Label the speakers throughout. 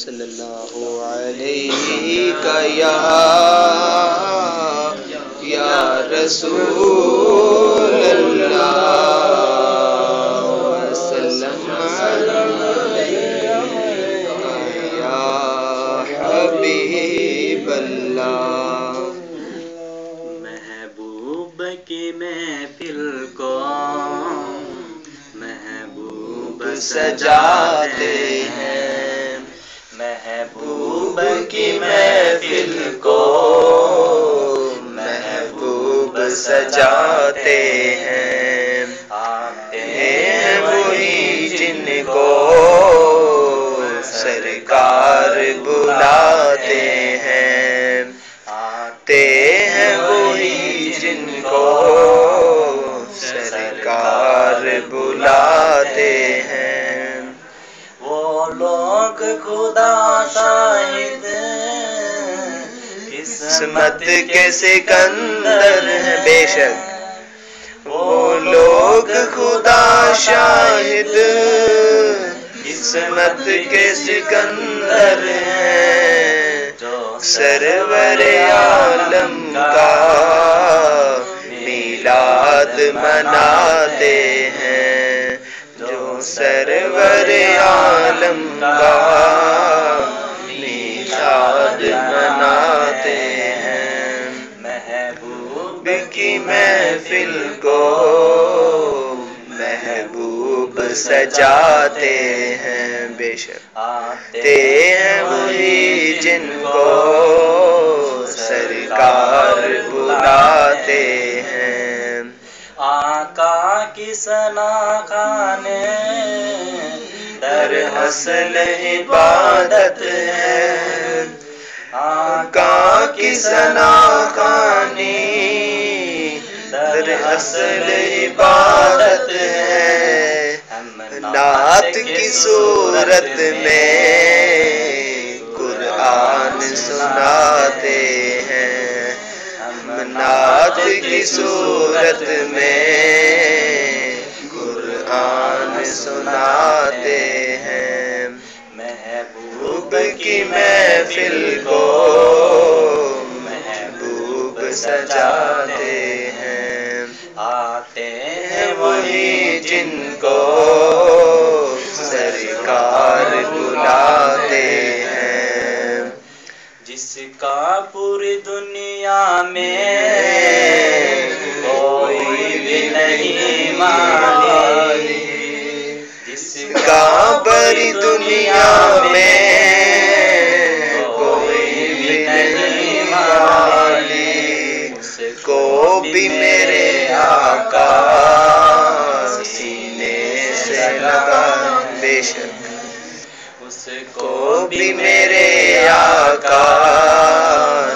Speaker 1: सल्लल्लाहु अलैहि या या रसूल अल्लाह अलैका
Speaker 2: महबूब को महबूब
Speaker 1: सजाते हैं।
Speaker 2: महबूब की महफिल को
Speaker 1: महबूब सजाते हैं।
Speaker 2: आते
Speaker 1: हैं वही जिनको सरकार
Speaker 2: खुदा शाहिद।
Speaker 1: किस्मत के सिकंदर हैं? बेशक। वो लोग खुदा शाहिद। किस्मत के सिकंदर है?
Speaker 2: जो
Speaker 1: सरवर आलम का मिलाद मनाते हैं। जो सरवर आलम का
Speaker 2: महबूब
Speaker 1: की महफिल को महबूब सजाते हैं बेशक।
Speaker 2: आते
Speaker 1: हैं वही जिनको सरकार बुलाते हैं।
Speaker 2: आका की सना खाने
Speaker 1: दर असल इबादत है। आका की सना खानी, दर असल इबादत है। नात की सूरत में कुरान सुनाते हैं। हम नात की सूरत में कुरान सुनाते हैं। महबूब की महफिल सजाते हैं।
Speaker 2: आते
Speaker 1: हैं वही जिनको सरकार बुलाते हैं।
Speaker 2: जिसका पूरी दुनिया में कोई भी नहीं मानी। जिसका
Speaker 1: बड़ी दुनिया सीने से लगा बेशक।
Speaker 2: उसको
Speaker 1: भी मेरे आका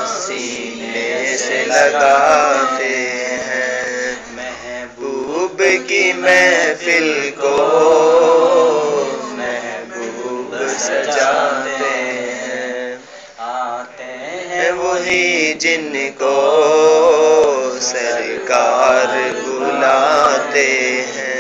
Speaker 1: सीने से लगाते हैं। महबूब की महफिल को महबूब सजाते हैं।
Speaker 2: आते
Speaker 1: है वही जिनको सरकार बुलाते हैं।